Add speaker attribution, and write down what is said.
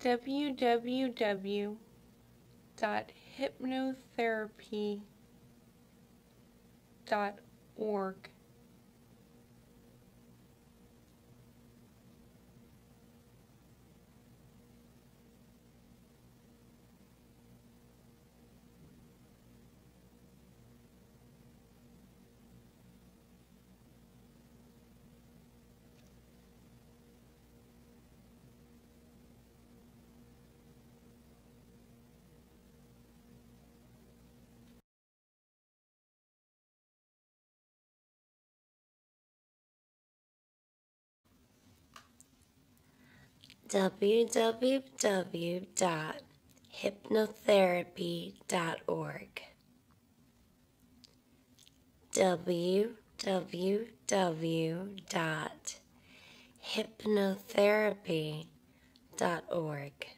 Speaker 1: www.hypnotherapy.org.
Speaker 2: www.hypnotherapy.org www.hypnotherapy.org